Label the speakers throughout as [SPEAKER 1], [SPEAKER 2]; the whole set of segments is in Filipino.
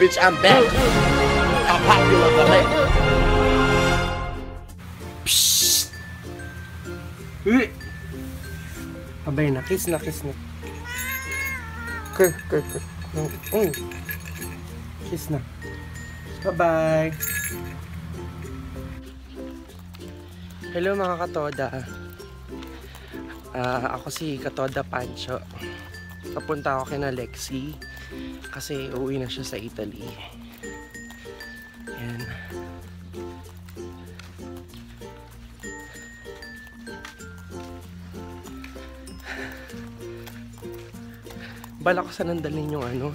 [SPEAKER 1] Bitch, I'm back. How popular the heck? Psst. Abay na, kiss na, kiss na. Kur, kur, kur. Kiss na. Bye-bye. Hello mga katoda. Ah, ako si Katoda Pancho. Papunta ako kina Lexi kasi uuwi na siya sa Italy. Ayan. Bala ko sana dalhin yung ano,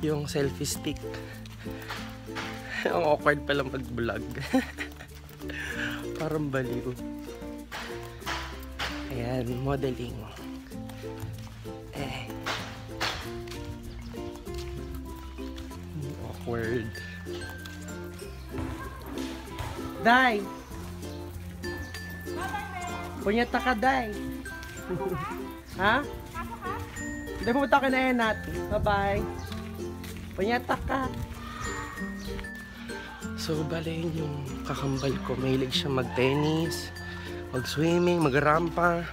[SPEAKER 1] yung selfie stick. Ang awkward palang mag-vlog. Parang baliw. Ayan, modeling. Awkward. Day! Punyata ka, Day! ha? Hindi pumunta ka na yan natin. Bye-bye. Punyata ka. So, yun yung kakambal ko. Mahilig siya mag-tennis, mag-swimming, mag-rampa.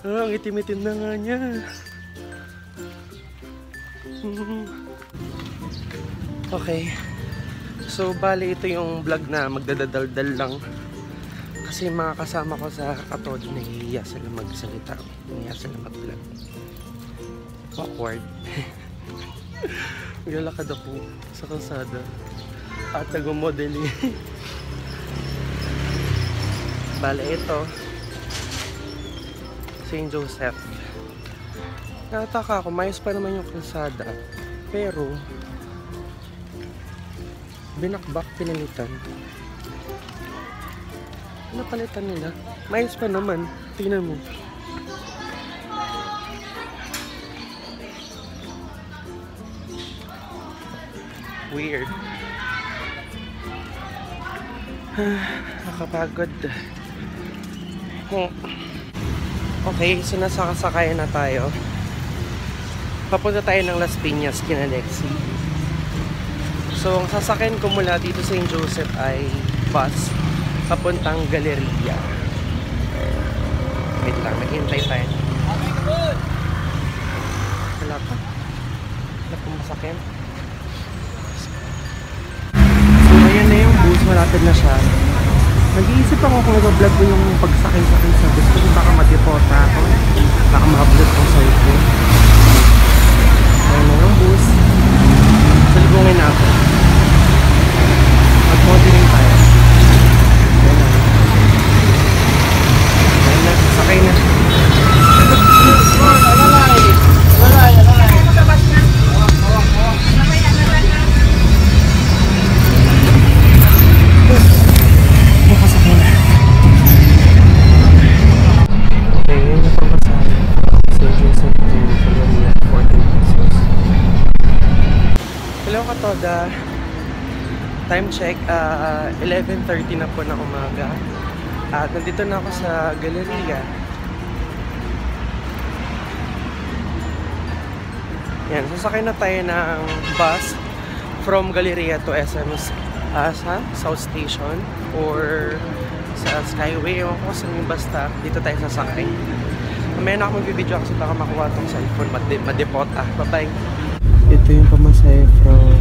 [SPEAKER 1] Ah, ang itim-itim na nga niya. Mhm. okay. So, bale ito yung vlog na magdadaldal lang. Kasi mga kasama ko sa katod, nahihiya sila magsalita. Nahihiya sila mag-vlog. Awkward. Maglalakad ako sa kalsada at nag-modeling. Bale, ito. St. Joseph. Nataka ako, mayos pa naman yung kalsada. Pero, binakbak, pinalitan. Ano palitan nila? Mayos pa naman. Tingnan mo. Weird. Nakapagod. Hmm. Okay, so nasa kasakayan na tayo. Papunta tayo ng Las Piñas, kina Lexi. So, ang sasakyan ko mula dito sa St. Joseph ay bus papuntang Galeria. Wait lang, naghihintay tayo. Wala pa. Wala pong masakyan. So, ayan na yung bus. Malapit na siya. Nag-iisip ako kung nag-vlog ko yung pagsakay-sakay sa bus. Kasi baka madepota ako. Baka ma-upload kong cellphone. Ayan na yung bus. Salibungin na ako. Katoda. Time check, ah 11.30 na po ng umaga. At nandito na ako sa Galeria. Yan, sasakay na tayo ng bus from Galeria to SM uh, sa South Station or sa Skyway. Ewan ko saan yung basta. Dito tayo sasakay. Mamaya na ako magbibideo kasi baka makuha tong cellphone. Made madepota. Bye-bye. Ito yung pamasahe from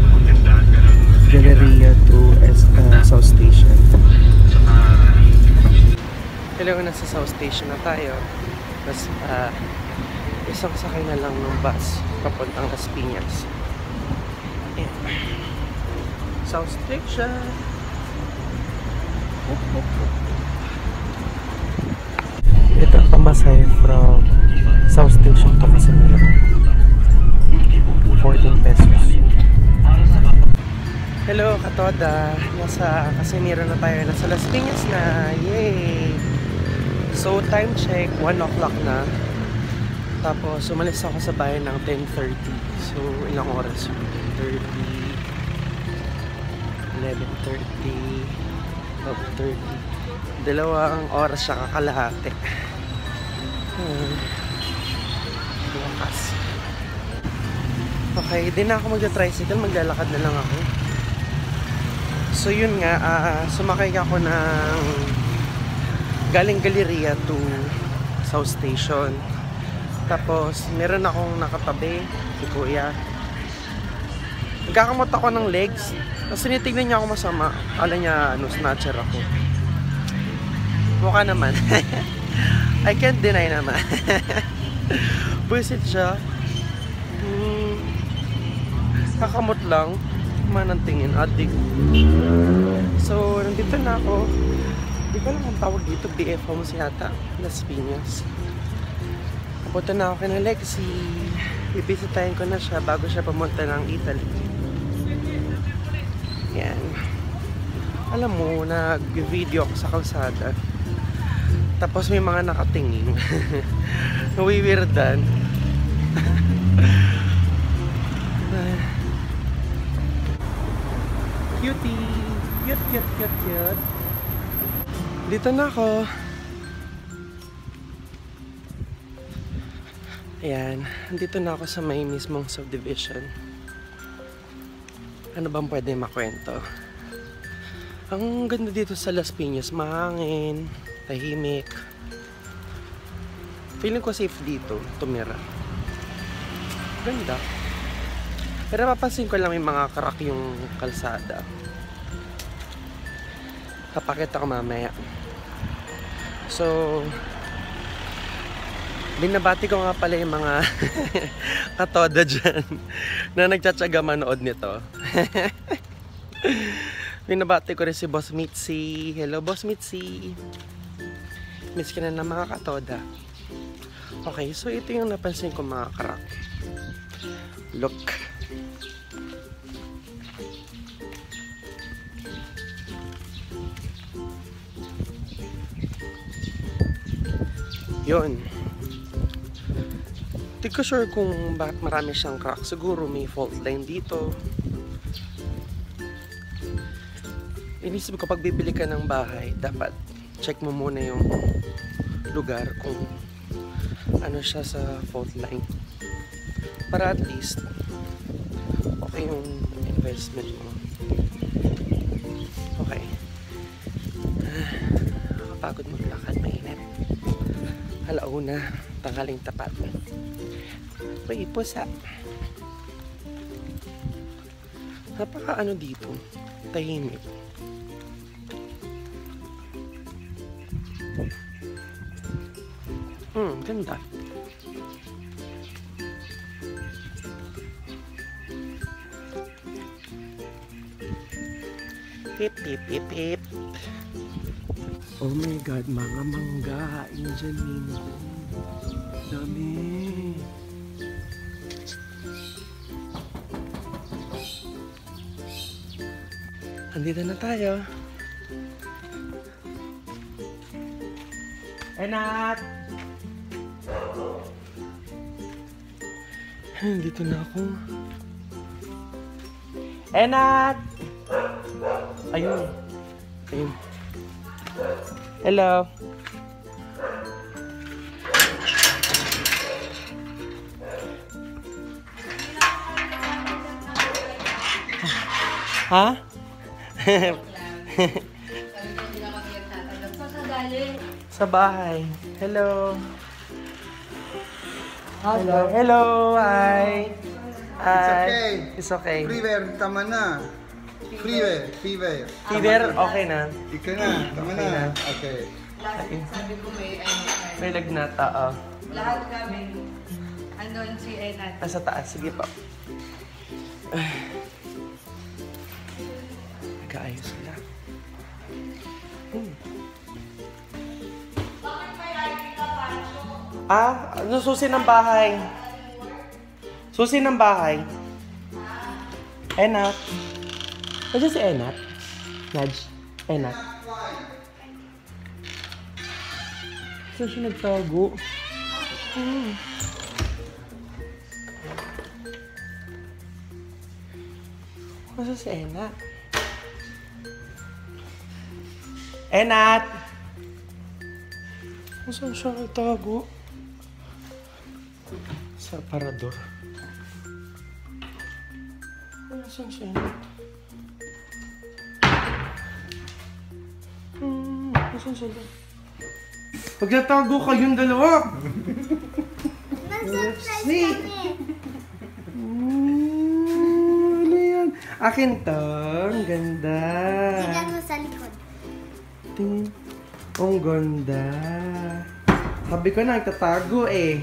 [SPEAKER 1] Galleria to uh, South Station. Hello, nasa South Station na tayo. Tapos, uh, isang sakay na lang ng bus papuntang Las Piñas. South Station. Hup, hup, hup. Ito ang pamasahe from South Station to Casimiro. Katoda. Nasa Casimiro na tayo. Nasa Las Piñas na. Yay! So, time check. 1 o'clock na. Tapos, umalis ako sa bahay ng 10.30. So, ilang oras yun? 30, 11.30, 12.30. Dalawang oras siya kakalahati. Hmm. Lakas. Okay, di na ako magta-tricycle, maglalakad na lang ako. So yun nga, ah, sumakay ako ng galing Galleria to South Station. Tapos, meron akong nakatabi, si Kuya. Nagkakamot ako ng legs. Tapos tinitignan niya ako masama. Kala niya, ano, snatcher ako. Mukha naman. I can't deny naman. Buisit siya. Hmm, kakamot lang. Manang tingin, adik. So, nandito na ako. Di ko lang ang tawag dito, BF Homes yata. Las Piñas. Kapunta na ako kay Lexi. Bibisitahin ko na siya bago siya pumunta ng Italy. Yan. Alam mo, nag-video ako sa kalsada. Tapos may mga nakatingin. Nawiwirdan. Cutie! Cute, cute, cute, cute. Dito na ako. Ayan, dito na ako sa may mismong subdivision. Ano bang pwede makwento? Ang ganda dito sa Las Piñas, mahangin, tahimik. Feeling ko safe dito, tumira. Ganda. Pero papansin ko lang may mga karak yung kalsada. Papakita ko mamaya. So, binabati ko nga pala yung mga katoda dyan na nagtsatsaga manood nito. binabati ko rin si Boss Mitzi. Hello, Boss Mitzi. Miss ka na ng mga katoda. Okay, so ito yung napansin ko mga karak. Look. Yun. Di ko sure kung bakit marami siyang crack. Siguro may fault line dito. Inisip ko pag bibili ka ng bahay, dapat check mo muna yung lugar kung ano siya sa fault line. Para at least okay yung investment mo. Alauna, tanghaling tapat. Uy, pusa. Napaka ano dito, tahimik. Hmm, ganda. Pip, pip, pip, pip. Oh my God, mga mangga. Indian mango. Dami. Andito na tayo. Enat! Dito na ako. Enat! Ayun. Ayun. Hello. Ha? Sa bahay. Hello. Hello. Hello. Hi.
[SPEAKER 2] It's
[SPEAKER 1] Hi.
[SPEAKER 2] okay.
[SPEAKER 1] It's okay.
[SPEAKER 2] Fever, tama na. Fever, fever.
[SPEAKER 1] Fever, okay na.
[SPEAKER 2] Ika na, tama
[SPEAKER 1] Okay na.
[SPEAKER 2] na. Okay.
[SPEAKER 3] Sabi ko may ano tayo.
[SPEAKER 1] May lagnat, oo.
[SPEAKER 3] Lahat kami. Andun si Enat.
[SPEAKER 1] Nasa taas, sige pa. Nag-aayos sila. Hmm. Ah, ano susi ng bahay? Susi ng bahay. Enat. Nandiyan si Enat? Nudge. Enat. Saan siya nagtago? Hmm. Masa si Enat? Enat! Kung saan siya nagtago? Sa parador. Saan siya? Hmm, saan sila? Pag natago kayong dalawa!
[SPEAKER 4] Nag-surprise
[SPEAKER 1] see.
[SPEAKER 4] kami.
[SPEAKER 1] Hmm, ano yan? Akin to. Ang ganda.
[SPEAKER 4] Tingnan mo sa likod.
[SPEAKER 1] Tingin. Ang ganda. Sabi ko na, nagtatago eh.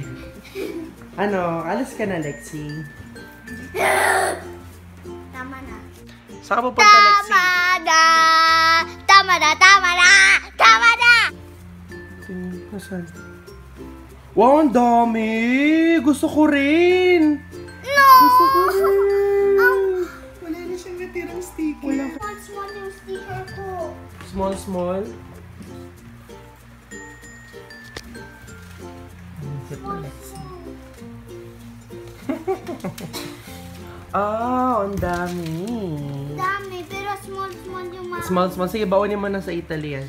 [SPEAKER 1] Ano, alis ka na, Lexi.
[SPEAKER 4] Tama na.
[SPEAKER 1] Saan ka pupunta, Lexi?
[SPEAKER 4] Tama na! Tama na! Tama na! Tama na!
[SPEAKER 1] Nasaan? Wow, ang dami! Gusto ko rin!
[SPEAKER 4] No!
[SPEAKER 1] Gusto ko rin!
[SPEAKER 4] Ang
[SPEAKER 1] Wala na siyang natirang sticker. Wala.
[SPEAKER 4] small small yung sticker ko.
[SPEAKER 1] Small, small.
[SPEAKER 4] Small small.
[SPEAKER 1] Ah, ang dami.
[SPEAKER 4] Dami, pero small small yung mga...
[SPEAKER 1] Small, small. Sige, bawalin mo na sa Italy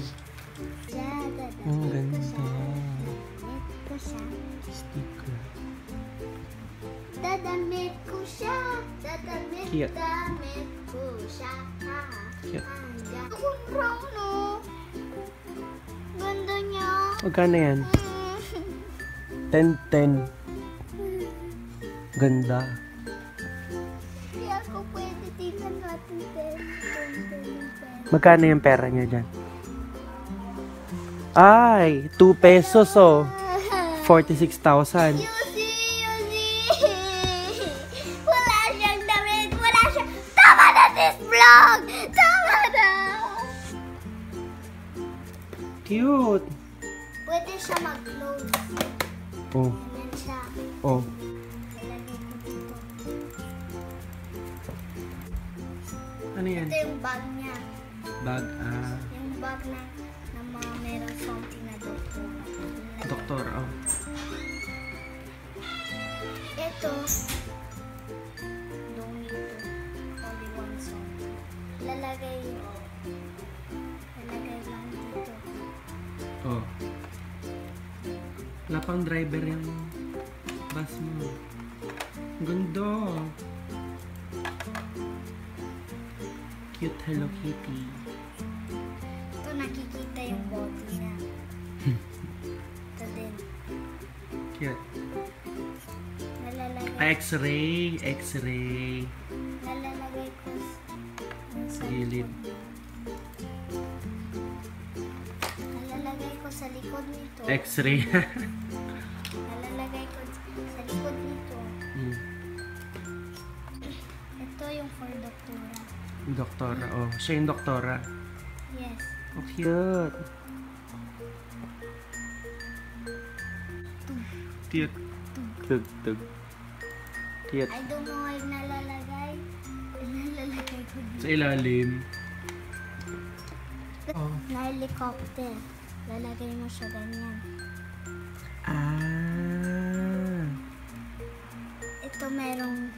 [SPEAKER 1] Cute. Cute.
[SPEAKER 4] brown, no? Ganda niya.
[SPEAKER 1] Magkano yan?
[SPEAKER 4] Mm.
[SPEAKER 1] 10-10. Ganda.
[SPEAKER 4] Hindi ako pwede tingnan natin. Ten, ten, ten, ten.
[SPEAKER 1] Magkano yung pera niya dyan? Ay, 2 pesos oh. 46,000. Cute.
[SPEAKER 4] Pwede siya mag-close.
[SPEAKER 1] Oh,
[SPEAKER 4] Ganyan siya.
[SPEAKER 1] oh. Ano yan?
[SPEAKER 4] Ito yung bag niya.
[SPEAKER 1] Bag, ah,
[SPEAKER 4] Yung bag na, na mga meron something na doktor.
[SPEAKER 1] doktor, oh.
[SPEAKER 4] Ito. Lalagay
[SPEAKER 1] Wala pang driver yung bus mo. Ganda. Cute Hello Kitty.
[SPEAKER 4] Ito nakikita yung body niya. Ito din.
[SPEAKER 1] Cute.
[SPEAKER 4] Nalalagay,
[SPEAKER 1] X-ray, X-ray.
[SPEAKER 4] nalalagay ko sa
[SPEAKER 1] Gilid.
[SPEAKER 4] Nalalagay ko sa likod nito.
[SPEAKER 1] X-ray.
[SPEAKER 4] Doktora,
[SPEAKER 1] oh. Siya yung doktora.
[SPEAKER 4] Yes.
[SPEAKER 1] Oh, cute. Cute. Tug, tug. Cute.
[SPEAKER 4] I don't know why nalalagay. Nalalagay ko dito.
[SPEAKER 1] Sa ilalim. Oh.
[SPEAKER 4] Na helicopter. Lalagay mo siya ganyan.
[SPEAKER 1] Ah.
[SPEAKER 4] Ito merong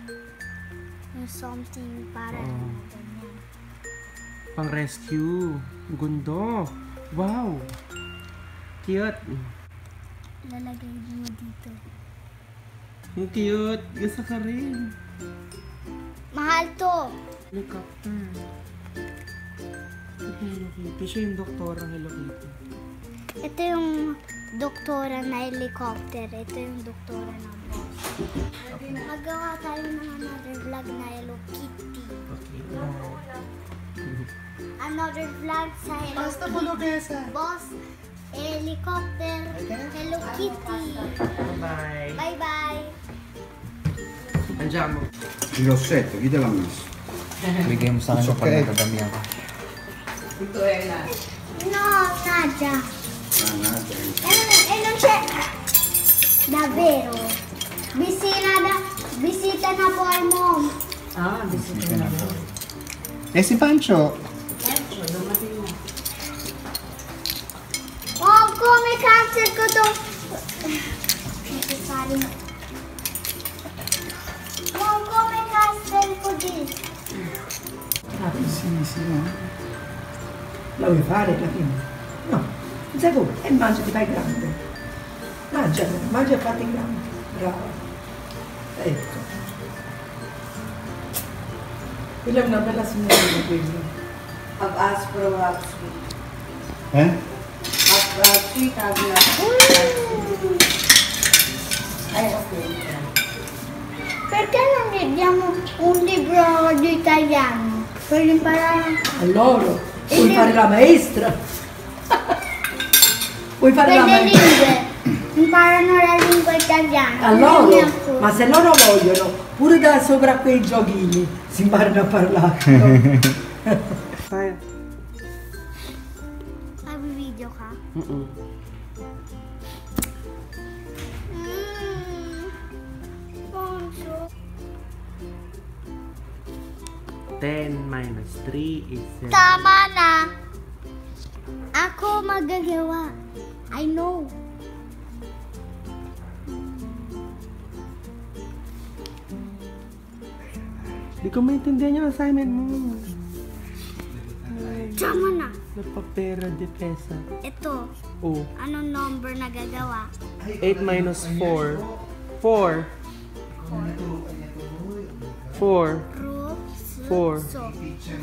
[SPEAKER 4] yung something para
[SPEAKER 1] Oh.
[SPEAKER 4] ganyan.
[SPEAKER 1] Pang rescue. Gundo. Wow. Cute.
[SPEAKER 4] Lalagay mo dito.
[SPEAKER 1] Ang cute. Gusto ka rin.
[SPEAKER 4] Mahal to!
[SPEAKER 1] Helicopter. Hello Kitty. Siya yung doktora Hello Kitty.
[SPEAKER 4] Ito yung doktora na helicopter. Ito yung doktora ng boss. Magawa tayo ng another vlog na Hello Kitty.
[SPEAKER 1] Okay.
[SPEAKER 4] Another vlog sa Hello
[SPEAKER 2] Basta
[SPEAKER 4] Kitty.
[SPEAKER 2] bulugesa.
[SPEAKER 4] Boss, helicopter, Hello Kitty.
[SPEAKER 1] Bye.
[SPEAKER 4] Bye-bye.
[SPEAKER 1] Andiyan mo.
[SPEAKER 2] Il rossetto, chi te l'ha messo?
[SPEAKER 5] Bigay mo sa akin
[SPEAKER 2] It's
[SPEAKER 5] kapag
[SPEAKER 2] okay.
[SPEAKER 5] nagdadami ako.
[SPEAKER 4] No, Nadia.
[SPEAKER 2] Ah, Nadia.
[SPEAKER 4] E non, e non c'è... Davvero? Visita, da, visita na po al mom.
[SPEAKER 2] E si Pancio?
[SPEAKER 4] Come ko to? Necessary. Mom, come cancel ko this?
[SPEAKER 2] Sì, sì, no.
[SPEAKER 6] La vuoi fare la prima? No, il secondo e mangia ti fai grande. Mangia, mangia e fatti grande. Brava. Ecco. Quella è una bella signora quella.
[SPEAKER 3] I've asked for a wax sweet.
[SPEAKER 2] Eh?
[SPEAKER 3] I've Ay, okay.
[SPEAKER 4] Perché non leggiamo un libro di italiano? Per imparare...
[SPEAKER 6] A loro. Vuoi fare la maestra? Vuoi fare
[SPEAKER 4] Per
[SPEAKER 6] la
[SPEAKER 4] le
[SPEAKER 6] maestra?
[SPEAKER 4] lingue. Imparano la lingua italiana.
[SPEAKER 6] A loro? Ma se loro vogliono, pure da sopra quei giochini si imparano a parlare.
[SPEAKER 4] Mm. Poncho.
[SPEAKER 1] 10 minus 3 is 7.
[SPEAKER 4] Tama na. Ako magagawa. I know.
[SPEAKER 1] Di ko maintindihan yung assignment mo.
[SPEAKER 4] Tama na.
[SPEAKER 1] Napapera de pesa.
[SPEAKER 4] Ito.
[SPEAKER 1] Oh.
[SPEAKER 4] Anong number na gagawa?
[SPEAKER 1] 8 minus 4. 4. 4.
[SPEAKER 4] Roso.
[SPEAKER 1] Four.
[SPEAKER 4] So.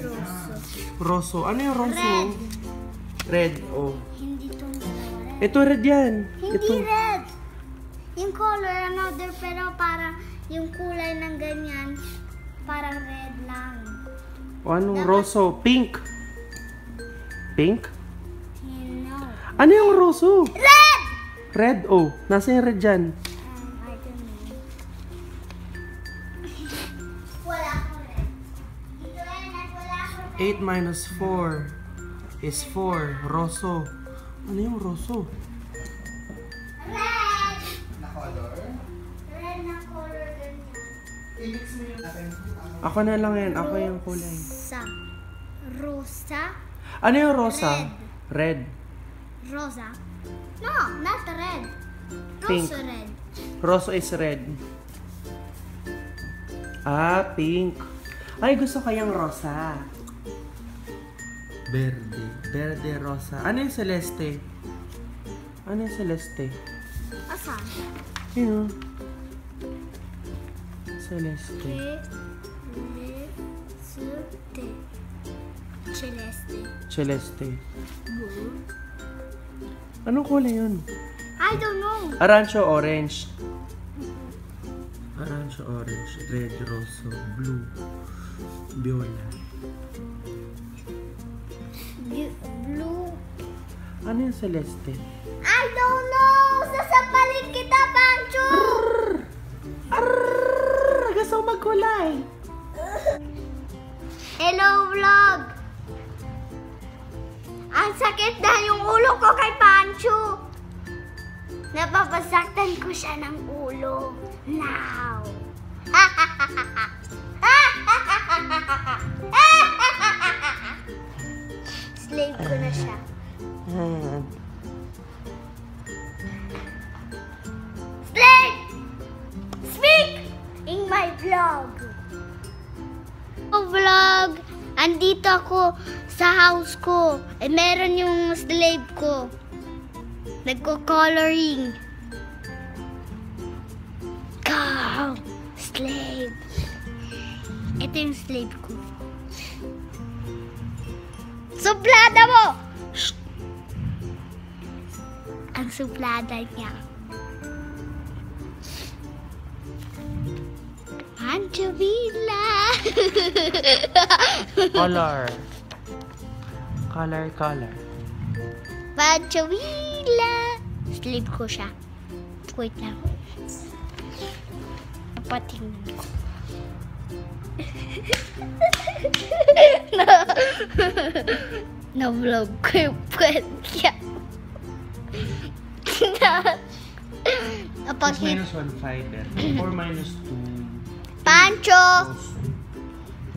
[SPEAKER 4] Roso.
[SPEAKER 1] Rosso. Ano yung rosso? Red. Oh.
[SPEAKER 4] Hindi dalawa red.
[SPEAKER 1] Ito red yan.
[SPEAKER 4] Hindi
[SPEAKER 1] Ito.
[SPEAKER 4] red. Yung color another pero parang yung kulay ng ganyan parang red lang.
[SPEAKER 1] O anong rosso? Pink. Pink?
[SPEAKER 4] Know.
[SPEAKER 1] Ano yung rosso?
[SPEAKER 4] Red!
[SPEAKER 1] Red. Oh. Nasa yung red dyan?
[SPEAKER 4] Um, I don't know. wala akong red. Dito yan at wala akong red.
[SPEAKER 1] 8 minus 4 is 4. Rosso. Ano yung rosso?
[SPEAKER 4] Red!
[SPEAKER 2] Na color?
[SPEAKER 4] Red na color ganyan.
[SPEAKER 2] I-mix mo yung akin.
[SPEAKER 1] Ako na lang yan. Ako yung kulay.
[SPEAKER 4] Rosa. Rosa?
[SPEAKER 1] Ano yung rosa? Red.
[SPEAKER 4] Rosa? No, not red.
[SPEAKER 1] Pink.
[SPEAKER 4] Rosa red.
[SPEAKER 1] Rosso is red. Ah, pink. Ay, gusto ko yung rosa. Verde. Verde, rosa. Ano yung celeste? Ano yung celeste?
[SPEAKER 4] Asan?
[SPEAKER 1] Yun. oh. Celeste.
[SPEAKER 4] Celeste.
[SPEAKER 1] Celeste. Anong kulay yun?
[SPEAKER 4] I don't know.
[SPEAKER 1] Arancho orange. Arancho orange. Red, rosso, blue, viola.
[SPEAKER 4] Blue.
[SPEAKER 1] Ano yung celeste?
[SPEAKER 4] I don't know! Napapasaktan ko Suplada mo! Shh! Ang suplada niya. Pancho Villa!
[SPEAKER 1] color. Color, color.
[SPEAKER 4] Pancho Villa! Sleep ko siya. Wait lang. Patingnan ko. na, na-vlog ko yung puwet niya. na,
[SPEAKER 1] 6
[SPEAKER 4] napakita.
[SPEAKER 1] minus 1, 5. 4 minus 2.
[SPEAKER 4] Pancho!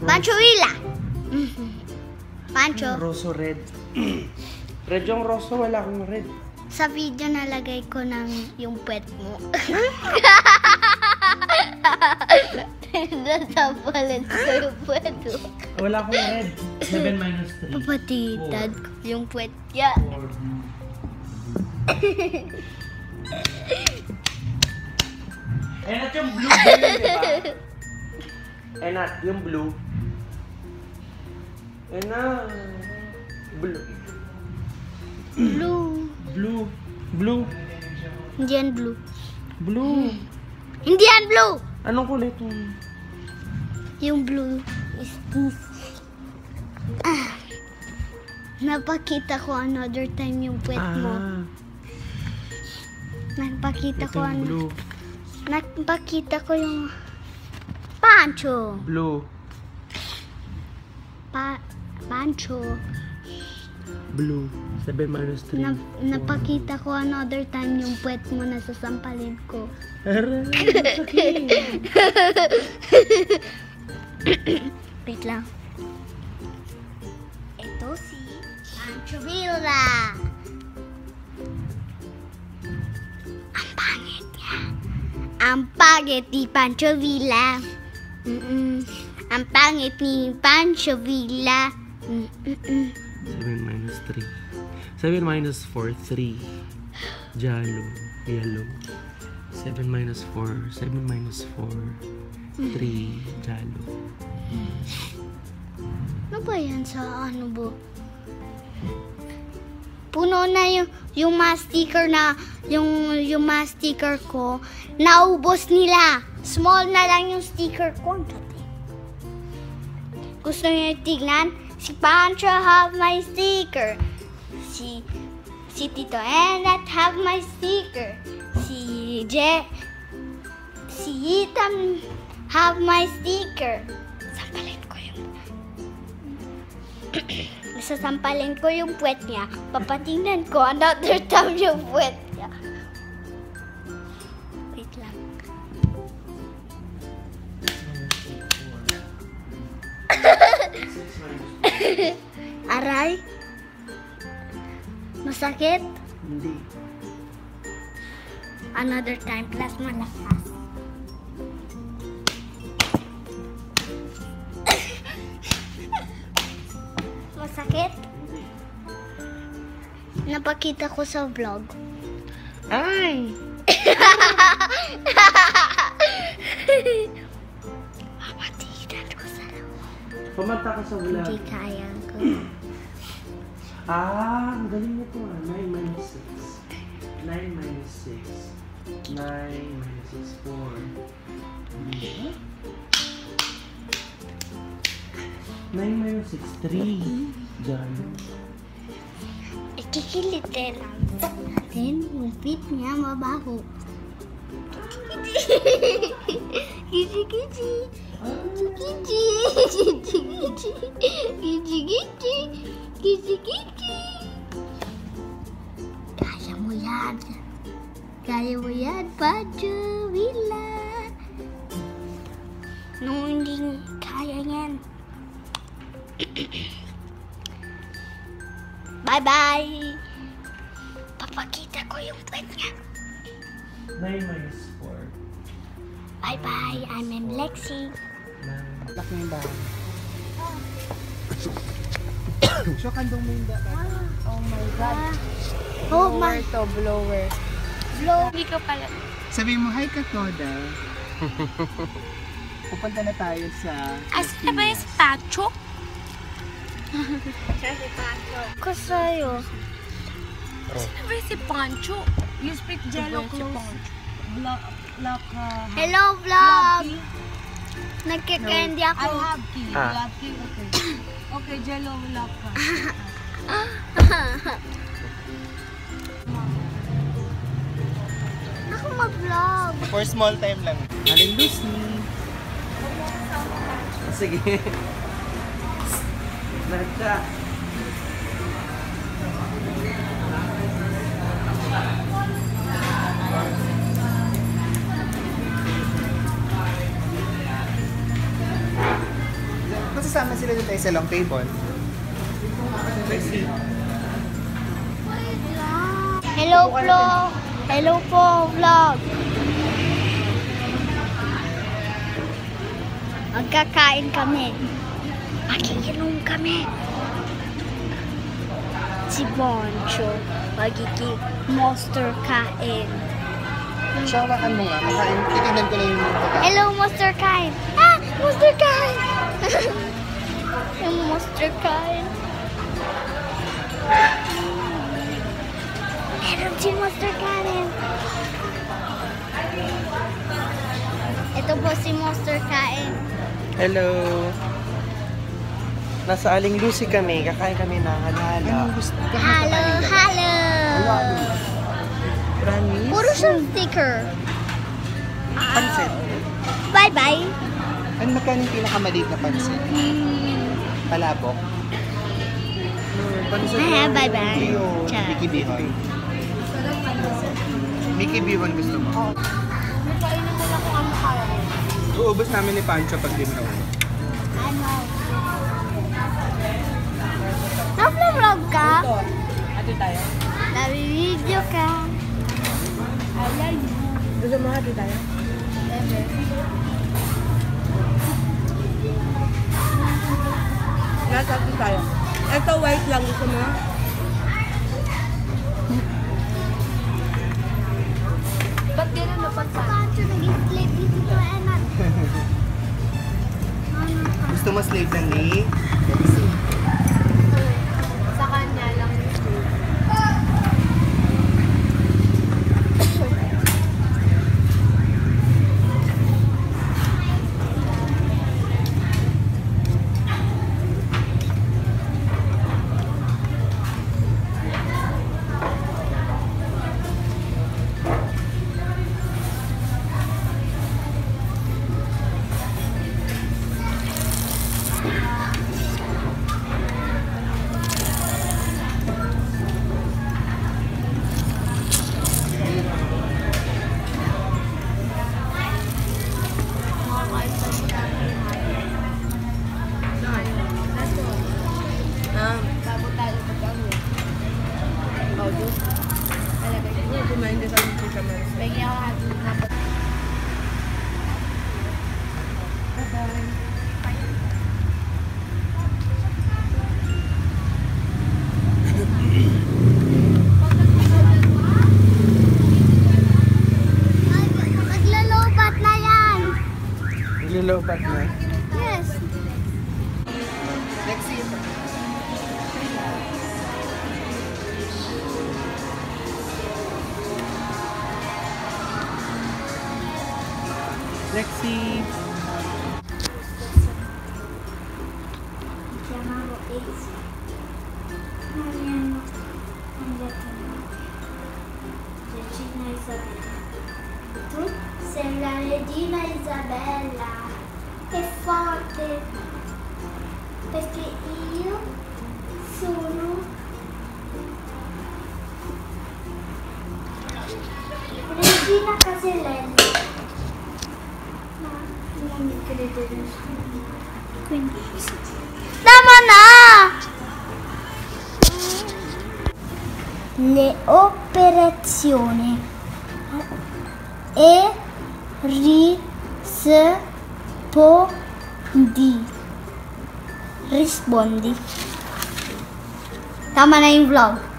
[SPEAKER 4] Pancho Villa! Pancho,
[SPEAKER 1] Rosso red. red yung rosso, wala akong red.
[SPEAKER 4] sa video nalagay ko ng yung puwet mo. Nasapalit ko yung puwet mo.
[SPEAKER 1] Wala akong red. 7 minus 3.
[SPEAKER 4] Papatitad ko yung.
[SPEAKER 1] 4. Eh, not yung blue. Blue, di ba? Eh, not yung blue. Yan na. Blue.
[SPEAKER 4] Blue.
[SPEAKER 1] Blue. Blue.
[SPEAKER 4] Hindi yan blue.
[SPEAKER 1] Blue.
[SPEAKER 4] Hindi yan blue!
[SPEAKER 1] Anong kulay ito?
[SPEAKER 4] Yung blue is this. Ah. Napakita ko another time yung puwet mo.
[SPEAKER 1] Ah,
[SPEAKER 4] Napakita
[SPEAKER 1] ito
[SPEAKER 4] ko
[SPEAKER 1] yung
[SPEAKER 4] ano.
[SPEAKER 1] blue.
[SPEAKER 4] Napakita ko yung pancho.
[SPEAKER 1] Blue.
[SPEAKER 4] Pa pancho.
[SPEAKER 1] Blue. 7 minus 3.
[SPEAKER 4] Na, napakita ko another time yung puwet mo na sasampalin ko.
[SPEAKER 1] Aray, sakit.
[SPEAKER 4] Wait lang. Ito si Pancho Villa. Ang pangit niya. Ang pangit ni Pancho Villa. Mm-mm. Ang pangit ni Pancho Villa. Mm-mm.
[SPEAKER 1] 7 minus 3. 7 minus 4, 3. Jalo. Yellow. 7 minus 4. 7 minus 4. 3. Jalo.
[SPEAKER 4] Ano ba yan sa ano bo? Puno na yung, yung mga sticker na, yung, yung mga sticker ko, naubos nila. Small na lang yung sticker ko. Gusto niyo tignan? Si Pancho have my sticker. Si, si Tito Enat have my sticker. Si Je, si Ethan have my sticker. Sampalin ko yung Sasampalin ko yung puwet niya. Papatingnan ko another time yung puwet niya. Wait lang. Aray? Masakit?
[SPEAKER 1] Hindi.
[SPEAKER 4] Another time plus malakas. Masakit? Napakita ko sa vlog.
[SPEAKER 1] Ay!
[SPEAKER 4] Papatingnan ko sa loob.
[SPEAKER 1] Pamanta ka sa vlog.
[SPEAKER 4] Hindi kaya ko.
[SPEAKER 1] Ah, ang galing nito ah. 9 minus 6. 9 minus 6. 9 minus 6, 4. 9 minus 6, 3. Jalo.
[SPEAKER 4] Ikikilite lang yung feet niya mabaho. Kichi kichi. Kichi kichi. Kichi kichi. Kichi kichi. Kichi kichi. Kaya mo yan. Kaya mo yan, Pancho Villa. Nung hindi kaya yan. Bye-bye! Papakita ko yung puwet niya.
[SPEAKER 1] 9 minus 4.
[SPEAKER 4] Bye-bye! I'm in Lexi.
[SPEAKER 1] 9.
[SPEAKER 2] Laki yung bahay. So, kandong mo yung
[SPEAKER 3] Oh my God.
[SPEAKER 4] Oh my...
[SPEAKER 3] to, blower.
[SPEAKER 4] Blow.
[SPEAKER 3] Hindi ka pala.
[SPEAKER 2] Sabi mo, hi Katoda. Pupunta na tayo sa...
[SPEAKER 3] As na ba yung si Pacho?
[SPEAKER 4] Ko sa'yo.
[SPEAKER 3] Ano ba si Pancho? You speak jello close. Block, block, uh,
[SPEAKER 4] Hello, vlog! Nagkikandy
[SPEAKER 3] I
[SPEAKER 4] ako.
[SPEAKER 3] have key. You
[SPEAKER 1] Ah.
[SPEAKER 3] have key, okay. Okay, jello lock ka.
[SPEAKER 4] Ako mag-vlog.
[SPEAKER 2] For small time lang.
[SPEAKER 1] Aling Lucy. Sige. Nagka.
[SPEAKER 2] Masasama sila dito sa long table.
[SPEAKER 4] Hello, vlog. Hello po, vlog. Magkakain kami. Magiinom kami. Si Boncho, magiging monster kain.
[SPEAKER 2] Siya, hawakan mo nga. Makain. Titignan ko lang yung pagkain.
[SPEAKER 4] Hello, monster kain. Ah, monster kain. Yung monster monster kain. Meron si monster kain. Ito po si monster kain.
[SPEAKER 1] Hello. Nasa Aling Lucy kami. Kakain kami ng halala.
[SPEAKER 4] Hello, hello.
[SPEAKER 1] Promise?
[SPEAKER 4] Puro siyang sticker.
[SPEAKER 5] Pansit.
[SPEAKER 4] Bye-bye.
[SPEAKER 5] Ano magkano yung pinakamaliit na pansit? Palabok.
[SPEAKER 4] Ah, bye-bye.
[SPEAKER 5] Mickey Bihon. Mickey Bihon gusto mo?
[SPEAKER 4] Kainin mo lang kung ano kaya.
[SPEAKER 5] Uubos namin ni Pancho pag di mo
[SPEAKER 4] ka?
[SPEAKER 3] Ate tayo.
[SPEAKER 4] Nag-video ka?
[SPEAKER 3] Gusto mo hati tayo? Nasa ate tayo. Ito white lang. Gusto mo?
[SPEAKER 4] Ba't gano'n na pagsa? Pancho, nag-slave dito sa enak.
[SPEAKER 5] Gusto mo slave ng ni?
[SPEAKER 4] legacy. Le operazioni e rispondi. Rispondi. Tama na yung vlog.